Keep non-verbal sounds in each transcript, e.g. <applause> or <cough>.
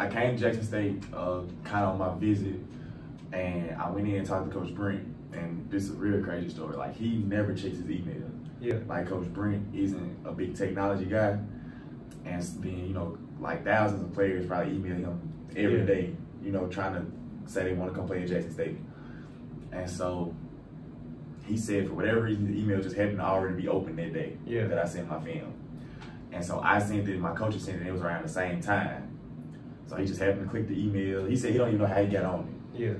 I came to Jackson State uh, kind of on my visit, and I went in and talked to Coach Brent. And this is a real crazy story. Like he never checks his email. Yeah. Like Coach Brent isn't a big technology guy, and being you know like thousands of players probably email him every Yeah. day. You know, trying to say they want to come play at Jackson State. And so he said for whatever reason the email just happened to already be open that day Yeah. that I sent my film. And so I sent it, my coach sent it, it was around the same time. So he just happened to click the email. He said he don't even know how he got on it. Yeah.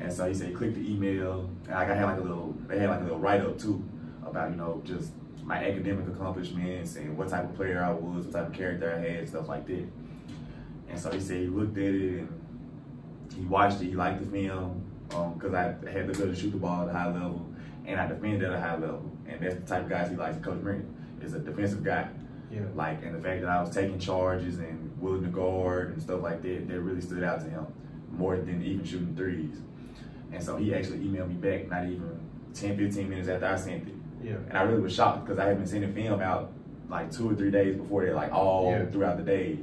And so he said he clicked the email. And like I had like a little, they had like a little write up too about, you know, just my academic accomplishments and what type of player I was, what type of character I had, stuff like that. And so he said he looked at it and he watched it, he liked the film, um, because I had the ability to shoot the ball at a high level and I defended at a high level. And that's the type of guys he likes. Coach Brent is a defensive guy. Yeah. Like, and the fact that I was taking charges and willing to guard and stuff like that, that really stood out to him more than even shooting threes. And so he actually emailed me back not even 10, 15 minutes after I sent it. Yeah. And I really was shocked because I had been sending film out like two or three days before that, like all Yeah. throughout the days.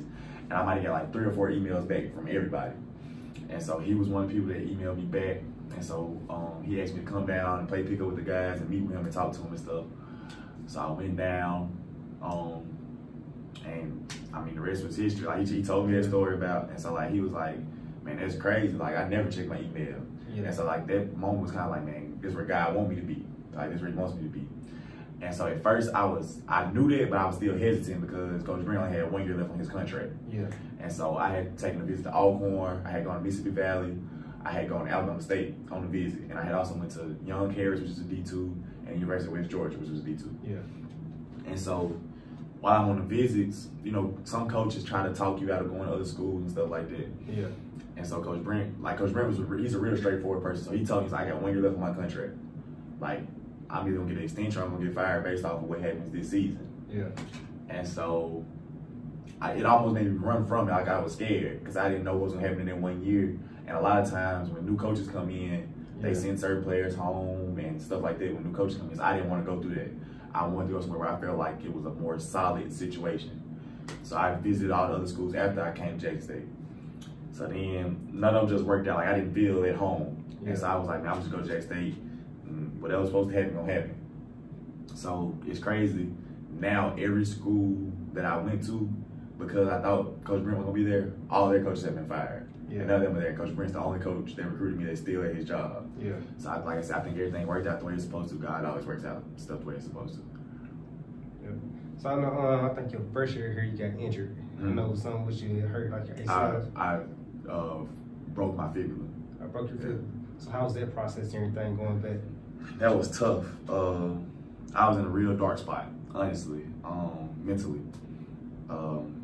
And I might have got like three or four emails back from everybody. And so he was one of the people that emailed me back. And so um, he asked me to come down and play pickup with the guys and meet with him and talk to him and stuff. So I went down. Um, and I mean, the rest was history. Like he, he told me that story about, and so like he was like, man, that's crazy. Like I never checked my email. Yeah. And so like that moment was kind of like, man, this is where God want me to be. Like this is where He wants me to be. And so at first I was, I knew that, but I was still hesitant because Coach Green only had one year left on his contract. Yeah. And so I had taken a visit to Alcorn. I had gone to Mississippi Valley. I had gone to Alabama State on a visit, and I had also went to Young Harris, which is a D two, and University of West Georgia, which was a D two. Yeah. And so while I'm on the visits, you know, some coaches try to talk you out of going to other schools and stuff like that. Yeah. And so Coach Brent, like Coach Brent was, a, he's a real straightforward person. So he told me, he's like, I got one year left on my contract. Like, I'm either gonna get an extension or I'm gonna get fired based off of what happens this season. Yeah. And so I, it almost made me run from it. Like I was scared because I didn't know what was gonna happen in that one year. And a lot of times when new coaches come in, they Yeah. send certain players home and stuff like that. When new coaches come in, so I didn't want to go through that. I wanted to go somewhere where I felt like it was a more solid situation. So I visited all the other schools after I came to Jackson State. So then none of them just worked out. Like I didn't feel at home. Yeah. And so I was like, man, I'm just going to Jackson State. And whatever's supposed to happen, gonna happen. So it's crazy. Now every school that I went to, because I thought Coach Brent was gonna be there, all their coaches have been fired. Yeah. And none of them are there. Coach Brent's the only coach that recruited me that's still at his job. Yeah. So I, like I said, I think everything worked out the way it's supposed to. God always works out stuff the way it's supposed to. Yeah. So I know. Uh, I think your first year here you got injured. I Mhm. know some of you hurt like your I, ACL. I uh, broke my fibula. I broke your Yeah. So how was that process and everything going back? That was tough. Uh, I was in a real dark spot, honestly, um, mentally. Um,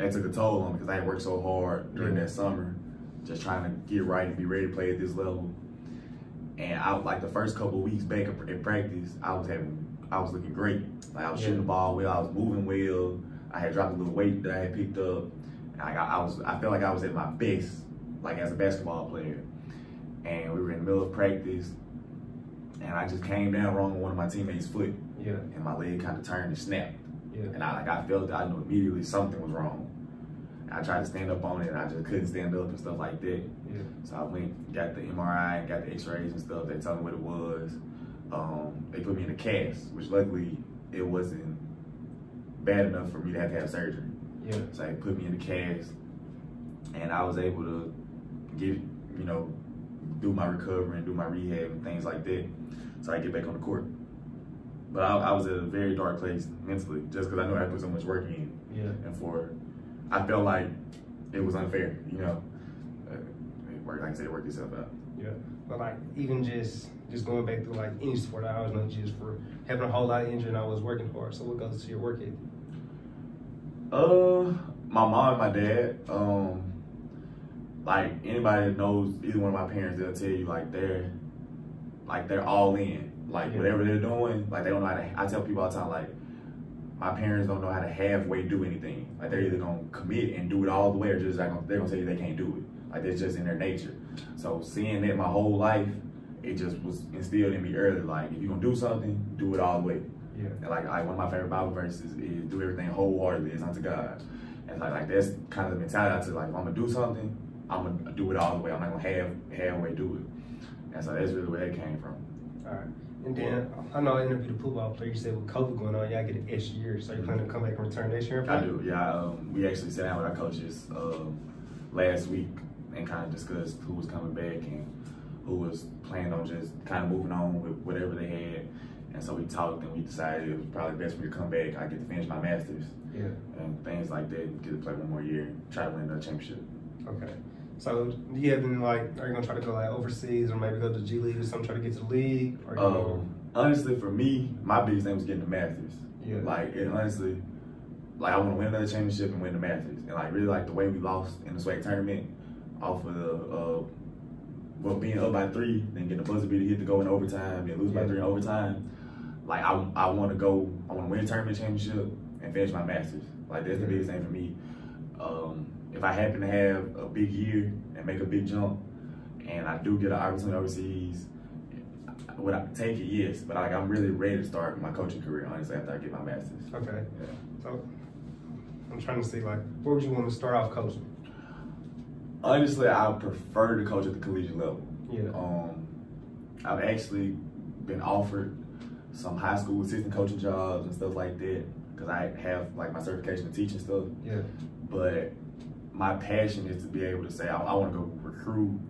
that took a toll on me because I had worked so hard during Yeah. that summer, just trying to get right and be ready to play at this level. And I like the first couple of weeks back in practice, I was having, I was looking great. Like I was Yeah. shooting the ball well, I was moving well. I had dropped a little weight that I had picked up. And I, I was, I felt like I was at my best, like as a basketball player. And we were in the middle of practice, and I just came down wrong on one of my teammates' foot, Yeah. and my leg kind of turned and snapped. Yeah. And I like I felt that I knew immediately something was wrong. I tried to stand up on it, and I just couldn't stand up and stuff like that. Yeah. So I went, got the MRI, got the X-rays and stuff. They told me what it was. Um, they put me in a cast, which luckily it wasn't bad enough for me to have to have surgery. Yeah. So they put me in a cast, and I was able to get, you know, do my recovery and do my rehab and things like that, so I get back on the court. But I, I was at a very dark place mentally, just because I knew I had put so much work in, Yeah. and for, I felt like it was unfair, you know. Uh, it worked, like I said, it worked itself out. Yeah. But like even just just going back to like any sport, I always know just for having a whole lot of injury and I was working hard. So what goes to your work ethic? Uh, my mom and my dad. Um, like anybody that knows either one of my parents, they'll tell you like they're, like they're all in. Like Yeah. whatever they're doing, like they don't know how to. I tell people all the time, like my parents don't know how to halfway do anything. Like they're either gonna commit and do it all the way, or just like they're gonna tell you they can't do it. Like that's just in their nature. So seeing that my whole life, it just was instilled in me early. Like if you're gonna do something, do it all the way. Yeah. And like, I, one of my favorite Bible verses is do everything wholeheartedly as unto God. And like, like that's kind of the mentality I took. Like, if I'm gonna do something, I'm gonna do it all the way. I'm not gonna half halfway do it. And so that's really where that came from. All right. And then I know I interviewed a football player. You said with COVID going on, y'all get an extra year. So you plan to come back and return next year? I do, yeah. Um, we actually sat down with our coaches um, last week and kind of discussed who was coming back and who was planning on just kind of moving on with whatever they had. And so we talked and we decided it was probably best for me to come back. I get to finish my masters Yeah. and things like that, get to play one more year, try to win the championship. Okay. So do you have any like? Are you gonna try to go like overseas or maybe go to G League or something, try to get to the league? Or you gonna- Um, honestly, for me, my biggest thing was getting the Masters. Yeah. Like, and honestly, like I want to win another championship and win the Masters. And like, really, like the way we lost in the SWAC tournament, off of the, uh, well, being up by three, then getting the buzzer beater to hit to go in overtime, then lose by three in overtime. Like, I, I want to go, I want to win a tournament championship and finish my Masters. Like, that's the biggest thing for me. Um, if I happen to have a big year and make a big jump, and I do get an opportunity overseas, would I take it? Yes, but like I'm really ready to start my coaching career honestly after I get my master's. Okay. Yeah. So I'm trying to see like where would you want to start off coaching? Honestly, I prefer to coach at the collegiate level. Yeah. Um, I've actually been offered some high school assistant coaching jobs and stuff like that because I have like my certification in teaching stuff. Yeah. But my passion is to be able to say I, I want to go recruit,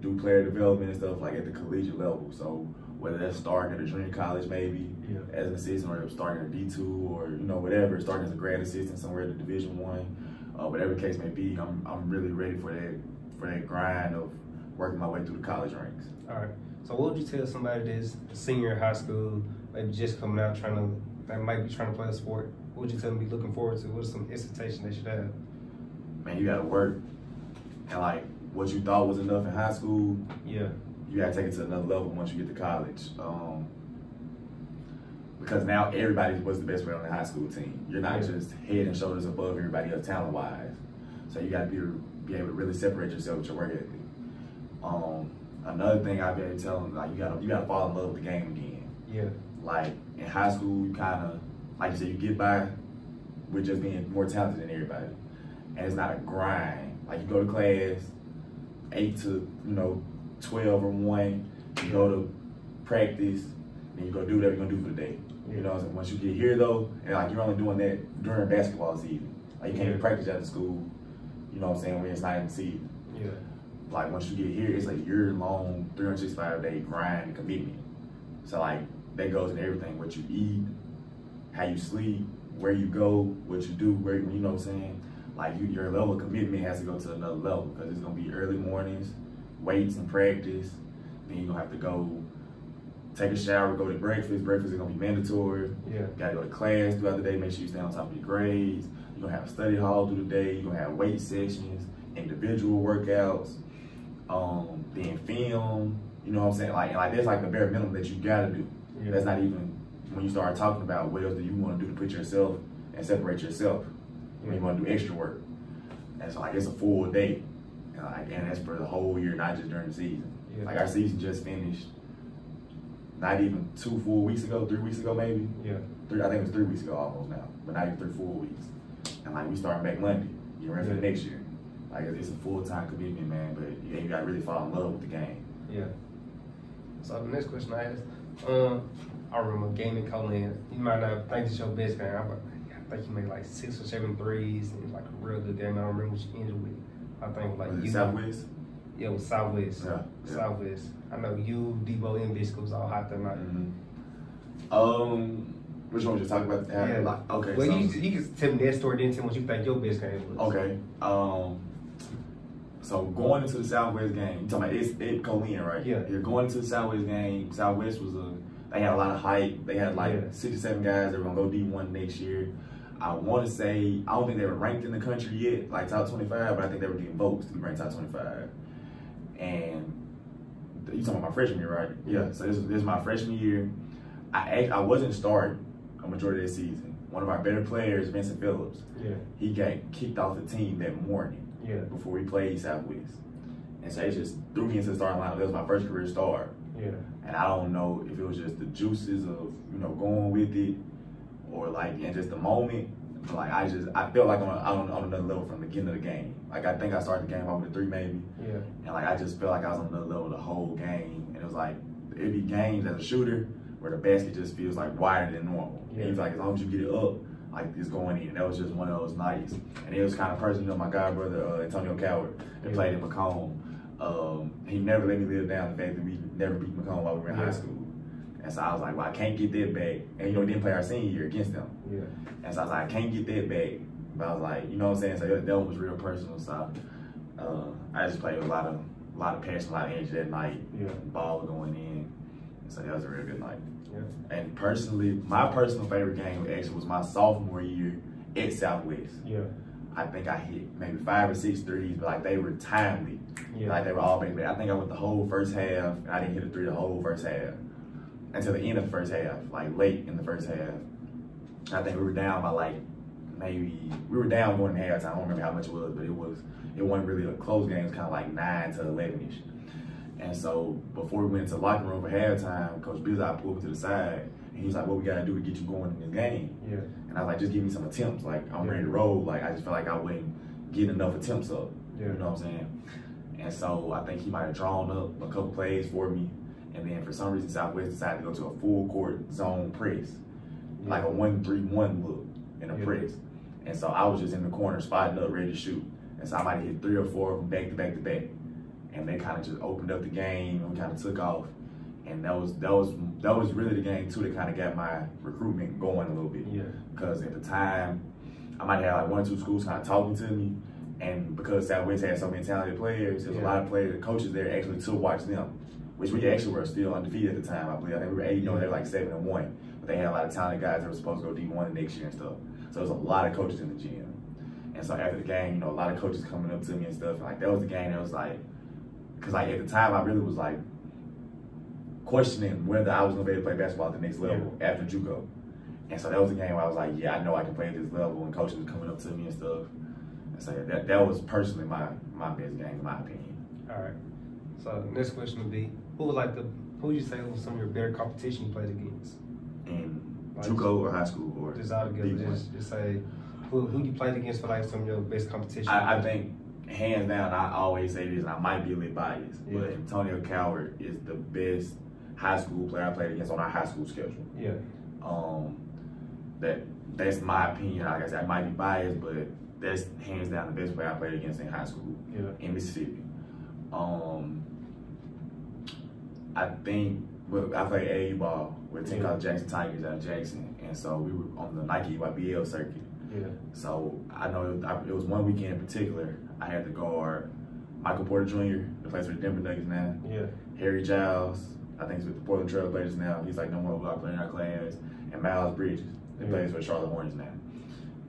do player development and stuff like at the collegiate level. So whether that's starting at a junior college maybe Yeah. as an assistant, or starting at D two, or you know whatever, starting as a grad assistant somewhere at the Division One, uh, whatever the case may be. I'm I'm really ready for that for that grind of working my way through the college ranks. All right. So what would you tell somebody that's a senior in high school, maybe just coming out trying to that might be trying to play a sport? What would you tell them to be looking forward to? What's some expectation they should have? Man, you got to work, and like what you thought was enough in high school, Yeah. you gotta take it to another level once you get to college. Um, because now everybody was the best player on the high school team. You're not Yeah. just head and shoulders above everybody else talent wise. So you gotta be be able to really separate yourself with your work ethic. Um, another thing I've been telling like you gotta you gotta fall in love with the game again. Yeah. Like in high school, you kind of like you said, you get by with just being more talented than everybody, and it's not a grind. Like you go to class, eight to you know twelve or one, you go to practice, then you go do whatever you're gonna do for the day. You know, what I'm saying? once you get here though, and like you're only doing that during basketball season. Like you can't even Yeah. practice after school. You know what I'm saying? When it's not even season. Yeah. Like once you get here, it's like year long, 365 day grind and commitment. So like that goes in everything: what you eat, how you sleep, where you go, what you do, where you know what I'm saying. Like you, your level of commitment has to go to another level because it's gonna be early mornings, weights and practice. Then you're gonna have to go take a shower, go to breakfast. Breakfast is gonna be mandatory. Yeah. You gotta go to class throughout the day, make sure you stay on top of your grades. You're gonna have a study hall through the day, you're gonna have weight sessions, individual workouts, um, then film, you know what I'm saying? Like like that's like the bare minimum that you gotta do. Yeah. That's not even when you start talking about what else do you wanna do to put yourself and separate yourself when you wanna do extra work. And so like it's a full day. And, like, and that's for the whole year, not just during the season. Yeah. Like our season just finished not even two full weeks ago, three weeks ago maybe Yeah. three, I think it was three weeks ago almost now, but not even three full weeks. And like we starting back Monday, you ready for the next year. Like it's, a full time commitment, man. But yeah, you gotta really fall in love with the game. Yeah. So the next question I asked, um, I remember gaming Co-Lin. You might not think it's your best but I think you made like six or seven threes and like a real good game. I don't remember which you ended with. I think like Was it you. Southwest? Yeah, it was Southwest. Yeah, yeah. Southwest. I know you, Debo, and Biscuit was all hot that night. Mm-hmm. Um, which one you talk about? Yeah. Like, okay. Well, so, you, you can tell me that story, then tell me what you think your best game was. okay. Um, so going into the Southwest game, you talking about it's it Co-Lin, right? Yeah. You're going into the Southwest game. Southwest was a they had a lot of hype. They had like Yeah. six or seven guys that were gonna go D one next year. I want to say I don't think they were ranked in the country yet, like top twenty five, but I think they were getting votes to be ranked top twenty five. And you talking about my freshman year, right? Yeah. So this, this is my freshman year. I I wasn't starting a majority of the season. One of our better players, Vincent Phillips, Yeah. he got kicked off the team that morning Yeah. before we played Southwest. And so it just threw me into the starting lineup. That was my first career start. Yeah. And I don't know if it was just the juices of, you know, going with it or like in just the moment. like I just I felt like I'm on, on another level from the beginning of the game. Like I think I started the game off with a three maybe, Yeah. and like I just felt like I was on another level the whole game. And it was like it'd be games as a shooter where the basket just feels like wider than normal. Yeah. And feel like as long as you get it up, like it's going in. That was just one of those nights. And it was kind of personal. you know, my god brother uh, Antonio Coward that Yeah. played in McComb. Um, he never let me live down the fact that we never beat McComb while we were in Yeah. high school. And so I was like, well, I can't get that back. And you know, we didn't play our senior year against them. Yeah. And so I was like, I can't get that back. But I was like, you know what I'm saying? So that, that one was real personal. So uh, I just played with a lot of a lot of passion, a lot of energy that night. Yeah. Ball going in. So that was a real good night. Yeah. And personally, my personal favorite game actually was my sophomore year at Southwest. Yeah. I think I hit maybe five or six threes, but like they were timely. Yeah. Like they were all back. I think I went the whole first half, and I didn't hit a three the whole first half until the end of the first half, like late in the first half. I think we were down by like maybe we were down going in halftime. I don't remember how much it was, but it was it wasn't really a close game. It was kind of like nine to eleven ish. And so before we went into the locker room for halftime, Coach Bizot pulled me to the side, and he was like, "What we gotta do to get you going in this game?" Yeah. And I was like, "Just give me some attempts. Like I'm Yeah. ready to roll. Like I just felt like I wasn't getting enough attempts up. Yeah. You know what I'm saying?" And so I think he might have drawn up a couple plays for me. And then for some reason, Southwest decided to go to a full court zone press, like a one three one look in a Yeah. press. And so I was just in the corner, spotting up, ready to shoot. And so I might have hit three or four of them back to back to back. And they kind of just opened up the game and we kind of took off. And that was that was that was really the game too that kind of got my recruitment going a little bit. Yeah. Because at the time, I might have like one or two schools kind of talking to me. And because Southwest had so many talented players, there's Yeah. a lot of players, coaches there actually to watch them, which we actually were still undefeated at the time. I believe I think we were eight, you oh, know, they were like seven and one, but they had a lot of talented guys that were supposed to go D one the next year and stuff. So there's a lot of coaches in the gym. And so after the game, you know, a lot of coaches coming up to me and stuff. And like that was the game that was like, because like at the time I really was like questioning whether I was gonna be able to play basketball at the next level after JUCO. And so that was the game where I was like, yeah, I know I can play at this level, and coaches were coming up to me and stuff. And so that that was personally my my best game, in my opinion. All right. So next question would be, who was like the who would you say was some of your better competition you played against? In Like, JUCO or high school or Just all together, D1. just, just say who, who you played against for like some of your best competition. I, I think hands down, I always say this, and I might be a little biased, but Antonio Coward is the best high school player I played against on our high school schedule. Yeah. Um, that that's my opinion. Like I said, I might be biased, but that's hands down the best player I played against in high school Yeah. in Mississippi. Um, I think well, I played AAU ball with a team Yeah. called Jackson Tigers out of Jackson, and so we were on the Nike EYBL circuit. Yeah. So I know it, I, it was one weekend in particular. I had to guard Michael Porter Jr., the plays for the Denver Nuggets now. Yeah. Harry Giles, I think he's with the Portland Trail Blazers now. He's like number one overall player in our class. And Miles Bridges, that Yeah. plays for the Charlotte Hornets now.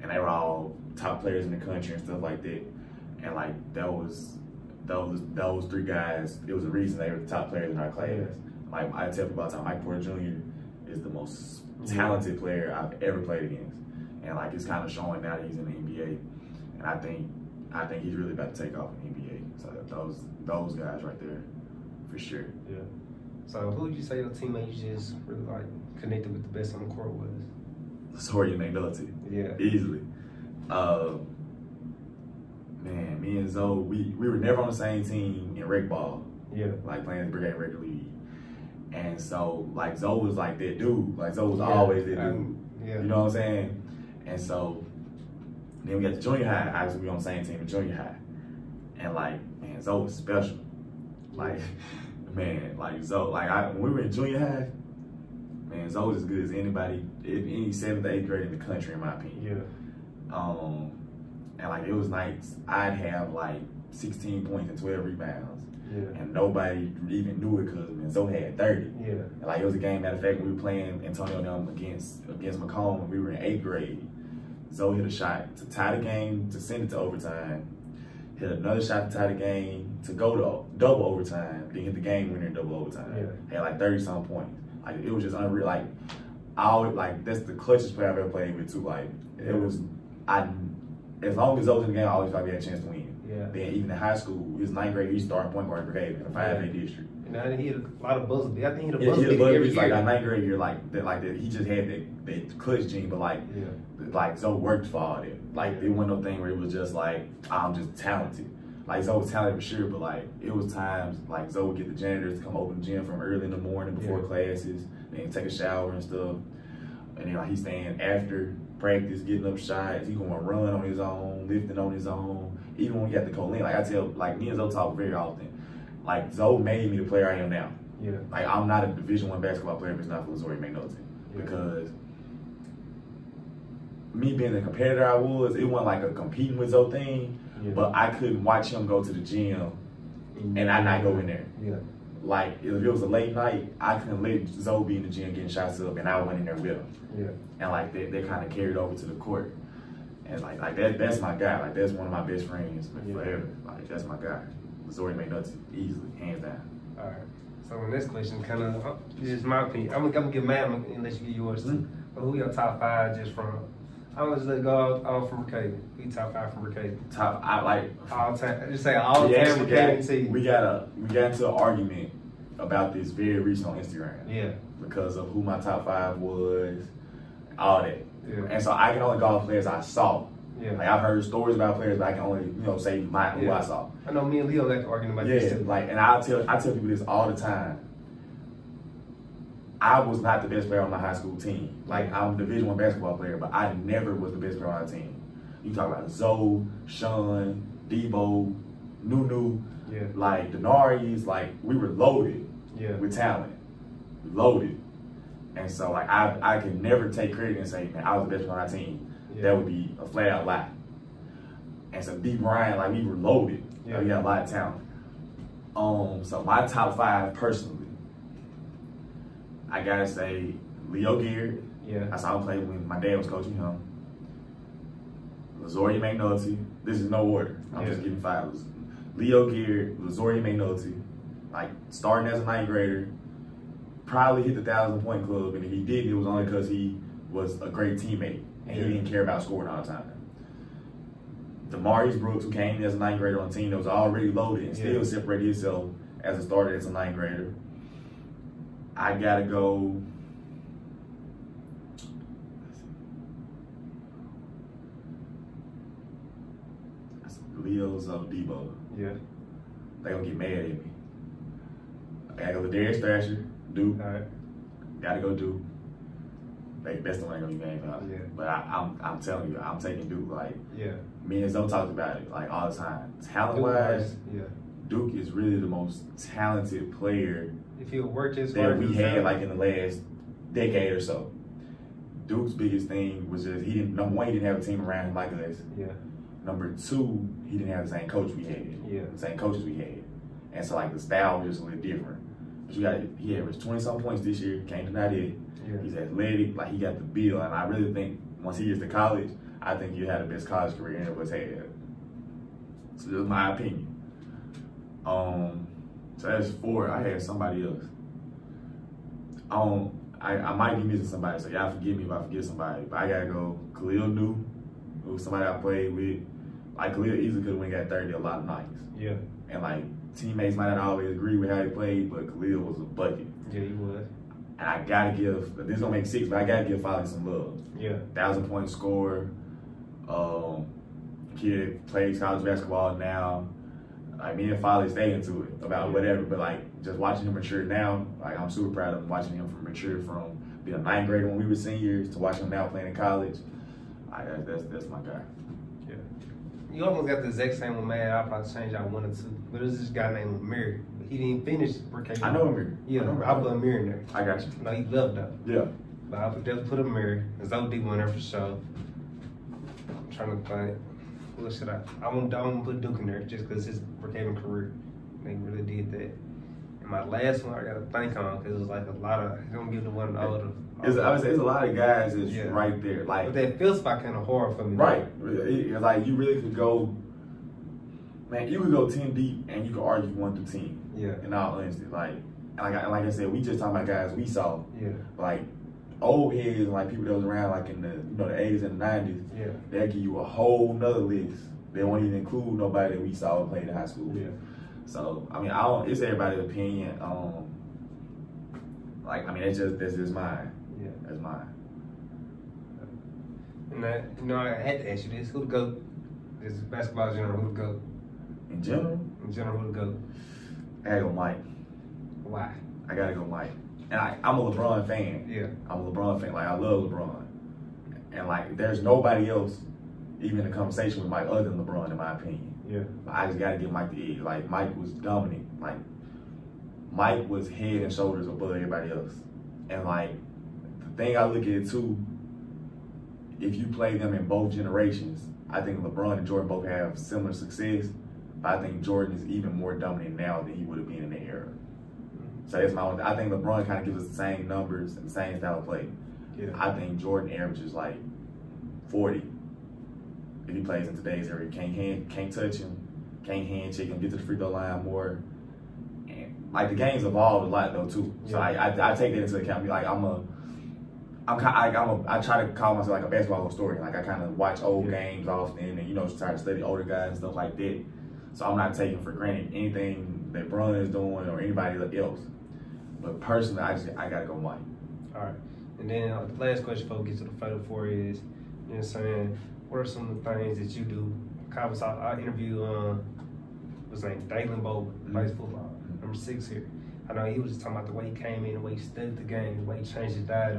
And they were all top players in the country and stuff like that. And like that was those those three guys. It was the reason they were the top players in our class. Like I tell people all the time, Mike Porter Jr. is the most talented player I've ever played against. And like it's kind of showing now that he's in the NBA. And I think I think he's really about to take off in the NBA. So those those guys right there, for sure. Yeah. So who would you say your teammate you just really like connected with the best on the court was? Sawyer McNulty, Yeah. easily. Uh, man, me and Zoe, we, we were never on the same team in rec ball, Yeah. like playing the Brigade Record League. And so, like, Zoe was like that dude. Like, Zoe was Yeah, always that dude. Yeah. You know what I'm saying? And so, then we got to junior high. I Obviously, we were on the same team in junior high. And, like, man, Zoe was special. Like, <laughs> man, like, Zoe, like, I, when we were in junior high, man, Zoe was as good as anybody, in any seventh, eighth grade in the country, in my opinion. Yeah. Um, and like it was nights I'd have like 16 points and 12 rebounds, Yeah. and nobody even knew it because man, Zoe had 30. Yeah. And, like it was a game. Matter of fact, we were playing Antonio them against against McComb, when we were in eighth grade. Zoe hit a shot to tie the game to send it to overtime. Hit another shot to tie the game to go to double overtime. Then hit the game winner in double overtime. Yeah. Had like 30 some points. Like it was just unreal. Like I always like that's the clutchest player I've ever played with too. Like it was I as long as Zoe's in the game, I always thought we had a chance to win. Yeah. Then even in high school, his ninth grade, he started point guard brigade in a five A district. Know, he had a lot of buzzer. I think he had a Yeah, buzzer was every like that ninth grade year, like that, like that. He just had that, that clutch gene, but like, Yeah. like Zoe worked for all of that. Like it wasn't no thing where it was just like I'm just talented. Like Zoe was talented for sure, but like it was times like Zoe would get the janitors to come open the gym from early in the morning before Yeah. classes, then take a shower and stuff. And then like he's staying after practice, getting up shots. He gonna run on his own, lifting on his own. Even when we got the Co-Lin, like I tell, like me and Zoe talk very often. Like Zoe made me the player I am now. Yeah. Like I'm not a Division One basketball player if it's not for Lazori McNulty. Yeah. Because me being the competitor I was, it wasn't like a competing with Zoe thing. Yeah. But I couldn't watch him go to the gym and I not go in there. Yeah. Like if it was a late night, I couldn't let Zoe be in the gym getting shots up, and I went in there with him. Yeah. And like they, they kind of carried over to the court. And like like that that's my guy. Like that's one of my best friends Yeah. forever. Like that's my guy. Zori McNulty, easily, hands down. All right. So the next question, kind of, this is my opinion. I'm gonna, I'm gonna give mine I'm gonna- and let you get yours too. Mhm. But who your top five just from? I'm gonna just let go out from Mercator. We top five from Mercator. Top I like All time. Just say all we time got, team. we got a we got into an argument about this very recent on Instagram Yeah. because of who my top five was, all that. Yeah. And so I can only go off players I saw. Yeah. Like I've heard stories about players, but I can only you know say my who I saw. I know me and Leo got to arguing about this Yeah, like and I tell I tell people this all the time. I was not the best player on my high school team. Like I'm a Division One basketball player, but I never was the best player on our team. You talk about Zoe, Sean, Debo, Nunu, Yeah. like Denarius, like we were loaded Yeah. with talent, loaded. And so like I I can never take credit and say, man, I was the best player on our team. Yeah. That would be a flat out lie. And so D Bryant, like we were loaded. Yeah. Like, we had a lot of talent. Um, so my top five personally, I gotta say Leo Garrett. Yeah. I saw him play when my dad was coaching him. Lazoria McNulty. This is no order. I'm just giving five. Leo Garrett, Lazoria McNulty, like starting as a ninth grader, probably hit the thousand point club, and if he did, it was only because he was a great teammate and Yeah. he didn't care about scoring all the time. Demarius Brooks, who came as a ninth grader on the team that was already loaded and still separated himself as a starter as a ninth grader. I gotta go. Leo's of Debo. Yeah. They gonna get mad at me. I gotta go with Darius Thrasher, Duke. All right. Gotta go Duke. They best one ain't gonna be mad about. Yeah. But I, I'm I'm telling you, I'm taking Duke. Like Yeah. me and Zoe talked about it like all the time. Talent wise, Yeah. Duke is really the most talented player If you work his that we had like in the last decade or so. Duke's biggest thing was just he didn't number one, he didn't have a team around him like us. Yeah. Number two, he didn't have the same coach we had. Yeah. The same coaches we had. And so like the style was just a little different. But you got he averaged twenty some points this year, can't deny that. Yeah. He's athletic, like he got the bill, and I really think once he gets to college, I think he'll have the best college career any of us had. So that's my opinion. Um, so that's four. I had somebody else. Um, I, I might be missing somebody, so y'all forgive me if I forget somebody. But I gotta go Khalil New, who was somebody I played with. Like Khalil easily could have went got 30 a lot of nights. Yeah. And like teammates might not always agree with how he played, but Khalil was a bucket. Yeah, he was. And I gotta give this is gonna make six, but I gotta give Foley some love. Yeah. Thousand point scorer. Um, kid plays college basketball now. Like me and Foley stay into it about Yeah. whatever, but like just watching him mature now, like I'm super proud of him watching him from mature from being a ninth grader when we were seniors to watching him now playing in college. I, that- that's that's my guy. Yeah. You almost got the exact same one, man. I'll probably change out one or two. But it was this guy named Amir. He didn't finish Brookhaven. I know him. Yeah, I know him. I put Amir in there. I got you. No, he left though. Yeah. But I put definitely put Amir. There's OD one there for sure. I'm trying to think. Who else should I? I won't, I won't put Duke in there just because his Brookhaven career. They really did that. And my last one I got to think on because it was like a lot of. I'm gonna give the one older. There's, I would say there's a lot of guys that's Yeah. right there. Like But that feel spot kind of hard for me. Right. It- it's like you really could go, man. You could go ten deep, and you could argue one through ten. Yeah. In all honesty, like, and like, I- like I said, we just talking about guys we saw. Yeah. Like, old heads and like people that was around like in the you know the 80s and the 90s, Yeah. they'll give you a whole nother list. They won't even include nobody that we saw play in high school. Yeah. So I mean, I don't. It's everybody's opinion. Um, like I mean, it's just that's just mine. Yeah. That's mine. And that, you know, I had to ask you this: Who the goat? This is basketball general. Who the goat? In general, In general, who the goat? I gotta go Mike. Why? I gotta go Mike. And I, I'm a LeBron fan. Yeah. I'm a LeBron fan. Like I love LeBron. And like, there's nobody else even in the conversation with Mike other than LeBron, in my opinion. Yeah. I just gotta give Mike the edge. Like Mike was dominant. Like Mike was head and shoulders above everybody else. And like the thing I look at too, if you play them in both generations, I think LeBron and Jordan both have similar success. But I think Jordan is even more dominant now than he would have been in the era. So that's my own. I think LeBron kind of gives us the same numbers and the same style of play. Yeah. I think Jordan averages like 40 if he plays in today's era. Can't hand, can't touch him, can't hand check him, get to the free throw line more. And like the game's evolved a lot though too. So Yeah. I, I I take that into account. Be like I'm a. I'm kind. I, I'm a, I try to call myself like a basketball historian. Like I kind of watch old Yeah. games often, and you know, try to study older guys and stuff like that. So I'm not taking for granted anything that Bron is doing or anybody else. But personally, I just I gotta go Mike. All right. And then uh, the last question before we get to the Final Four is, you know what I'm saying, what are some of the things that you do? I was I, I interviewed um was name, Dalen Bowen, Mhm. plays football, number six here. I know he was just talking about the way he came in, the way he studied the game, the way he changed his diet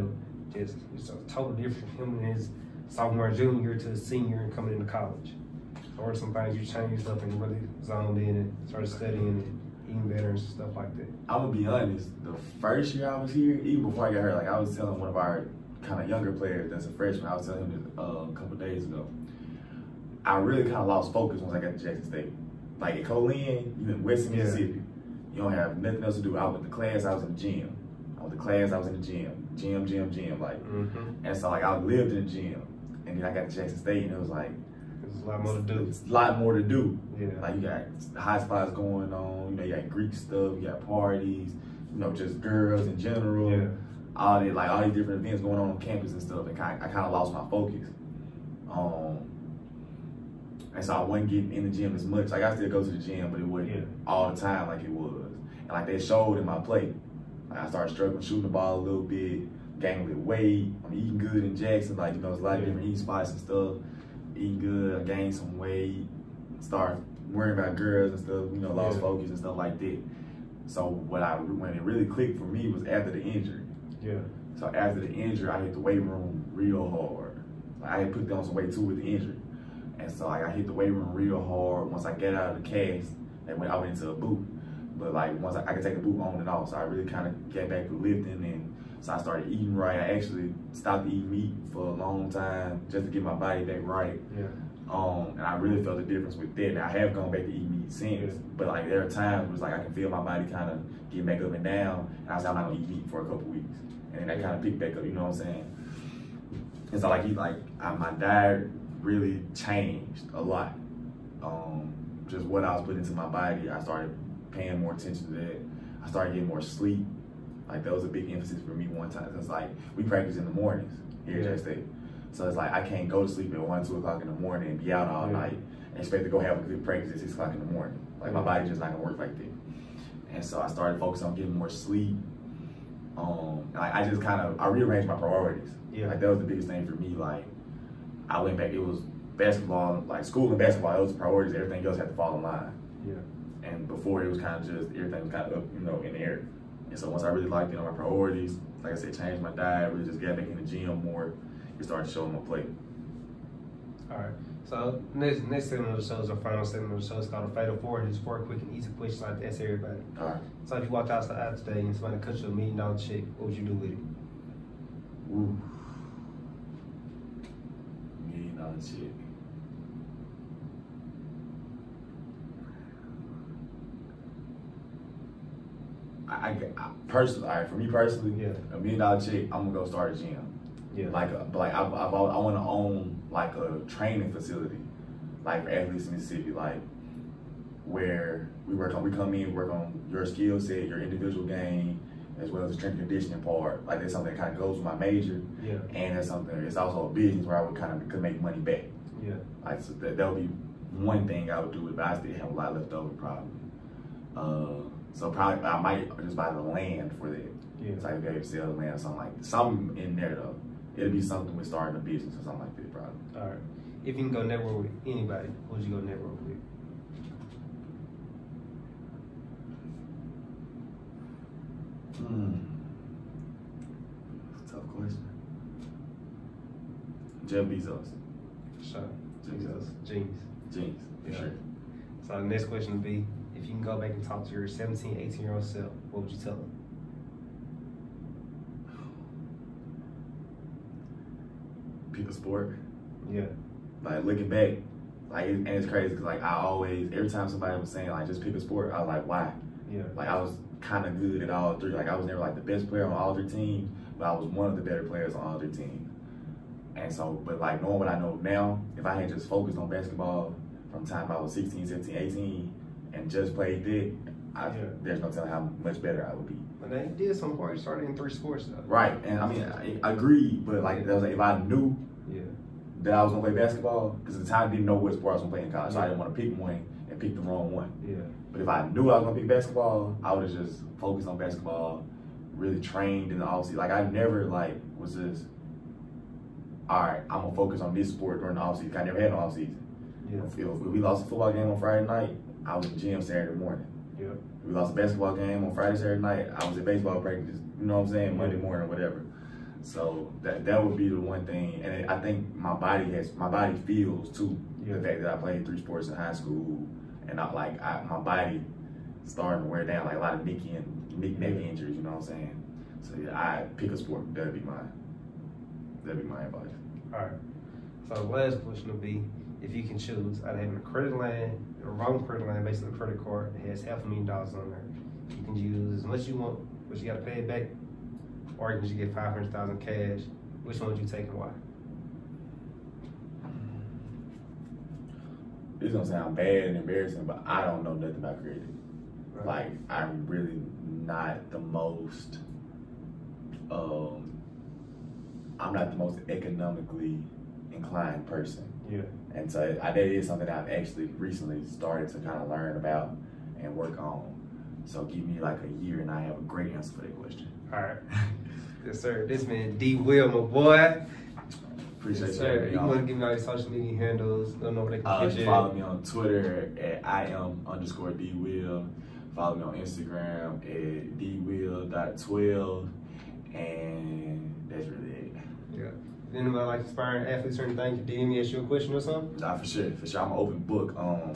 just it's a total different him and his sophomore junior to his senior and coming into college. What some things you changed up and really zoned in and started studying and and stuff like that? I'm gonna be honest. The first year I was here, even before I got hurt, like I was telling one of our kind of younger players that's a freshman. I was telling him this uh, a couple days ago. I really kind of lost focus once I got to Jackson State. Like at Co-Lin, you in West Yeah. Mississippi, you don't have nothing else to do. I went to class, I was in the gym. I went to class, I was in the gym. Gym, gym, gym. Like, Mm-hmm. and so like I lived in the gym, and then I got to Jackson State, and it was like There's a lot more to do. It's a lot more to do. Yeah. Like you got hot spots going on, you know, you got Greek stuff, you got parties, you know, just girls in general. Yeah. All the like all these different events going on on campus and stuff, and kind I kind of lost my focus. Um, and so I wasn't getting in the gym as much. Like I still go to the gym, but it wasn't Yeah. all the time like it was. And like that showed in my play. Like I started struggling shooting the ball a little bit, gaining a little weight. I'm eating good in Jackson, like you know, it's a lot of different eating spots and stuff. Eating good, I gained some weight, start worrying about girls and stuff, you know, lost Yeah. focus and stuff like that. So what I when it really clicked for me was after the injury. Yeah. So after the injury, I hit the weight room real hard. Like, I had put on some weight too with the injury, and so like, I hit the weight room real hard. Once I get out of the cast, and when I went into a boot, but like once I, I could take the boot on and off, so I really kind of get back to lifting, and so I started eating right. I actually stopped eating meat for a long time just to get my body back right. Yeah. Um, and I really felt the difference with that. Now, I have gone back to eating meat since, Yeah. but like there are times where it's like I can feel my body kind of get back up and down, and I was like, I'm not gonna eat meat for a couple weeks, and then that kind of picked back up. You know what I'm saying? And so like he like I, my diet really changed a lot. Um, just what I was putting into my body, I started paying more attention to that. I started getting more sleep. Like that was a big emphasis for me one time. Cause like we practice in the mornings here at Yeah. J State. So it's like I can't go to sleep at one, two o'clock in the morning and be out all Yeah. night and expect to go have a good practice at six o'clock in the morning. Like my body's just not gonna work like that. And so I started focusing on getting more sleep. Um, I, I just kind of I rearranged my priorities. Yeah. Like that was the biggest thing for me. Like I went back. It was basketball, like school and basketball. Those priorities. Everything else had to fall in line. Yeah. And before it was kind of just everything was kind of up, you know, in the air. And so once I really liked it on my priorities, like I said, changed my diet, really just got back in the gym more. It started showing my plate. All right. So next next segment of the show is our final segment of the show. It's called a Fatal Four. It's four quick and easy questions like to ask everybody. All right. So if you walked outside today and somebody cut you a million dollar check, what would you do with it? Ooh. Million dollar check. I, I, I personally, all right, for me personally, Yeah. a million dollar check, I'm gonna go start a gym. Yeah. Like, a, like I've, I've, al- I want to own like a training facility, like for athletes in Mississippi, like where we work on, we come in, work on your skill set, your individual game, as well as the strength and conditioning part. Like that's something that kind of goes with my major, Yeah. and that's something. It's also a business where I would kind of could make money back. Yeah. Like so that that would be one thing I would do, but I still have a lot left over probably. Uh, so probably I might just buy the land for that. Yeah. It's like maybe sell the land or something like something in there though. It'll be something with starting a business or something like that probably. All right. If you can go network with anybody, who would you go network with? Hmm. Tough question. Jeff Bezos. Sure. Jeff Bezos. Genius. Genius, for Yeah. sure. So the next question would be, if you can go back and talk to your 17, 18 year old self, what would you tell them? Pick a sport. Yeah. Like looking back, like and it's crazy because like I always every time somebody was saying like just pick a sport, I was like why? Yeah. Like I was kind of good at all three. Like I was never like the best player on all three teams, but I was one of the better players on all three teams. And so, but like knowing what I know now, if I had just focused on basketball from time I was 16, 17, 18, and just played it, I, Yeah. there's no telling how much better I would be. But then you did some part, you started in three sports though. Right, and I mean, I, I agree, but like, that was like, if I knew Yeah. that I was gonna play basketball, because at the time I didn't know what sport I was gonna play in college, so I didn't want to pick one and pick the wrong one. Yeah. But if I knew I was gonna pick basketball, I would have just focused on basketball, really trained in the offseason. Like I never like was just, all right, I'm gonna focus on this sport during the offseason. I never had an offseason. Yeah. If, if we lost a football game on Friday night, I was in the gym Saturday morning. Yeah. If we lost a basketball game on Friday, Saturday night, I was at baseball practice, you know what I'm saying, Monday morning, whatever. So that that would be the one thing, and I think my body has my body feels too Yeah. the fact that I played three sports in high school, and I like I, my body starting to wear down like a lot of knicky and neck Yeah. injuries. You know what I'm saying? So yeah, I pick a sport. That'd be my that'd be my advice. All right. So the last question will be, if you can choose, of having a credit line, wrong credit line, basically a credit card has half a million dollars on there. You can use as much you want, but you gotta pay it back. Or you can just get five hundred thousand cash. Which one would you take and why? It's gonna sound bad and embarrassing, but I don't know nothing about credit. Right. Like I'm really not the most. Um, I'm not the most economically inclined person. Yeah. And so I, that is something that I've actually recently started to kind of learn about and work on. So give me like a year and I have a great answer for that question. All right. <laughs> yes, sir. This man D Will, my boy. Appreciate yes, you. sir. having You want to give me all your social media handles? Don't know where they can Uh, get you you. follow me on Twitter at I am underscore D Will. Follow me on Instagram at dwill.12. And that's really it. Yeah. If anybody like inspiring athletes or anything, can DM me ask you a question or something. Nah, for sure. For sure. I'm an open book. Um,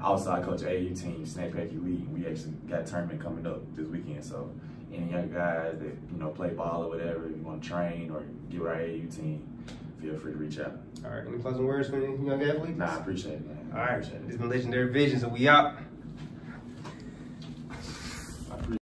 outside coach AAU team, Snake Pack Elite. We actually got a tournament coming up this weekend. So any young guys that, you know, play ball or whatever, you want to train or get with our AAU team, feel free to reach out. All right. Any closing words for any young athletes? Nah, I appreciate it, man. All right. appreciate it. This has been Legendary Visions, and we out.